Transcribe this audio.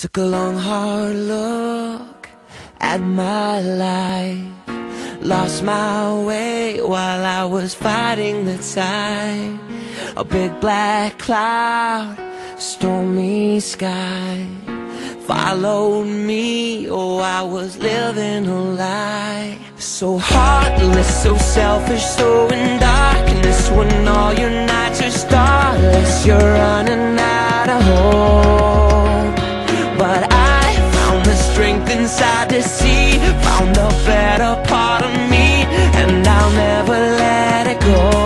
Took a long hard look at my life. Lost my way while I was fighting the tide. A big black cloud, stormy sky. Followed me, oh I was living a lie. So heartless, so selfish, so in darkness When all your nights are starless You're running inside to see. Found a better part of me And I'll never let it go.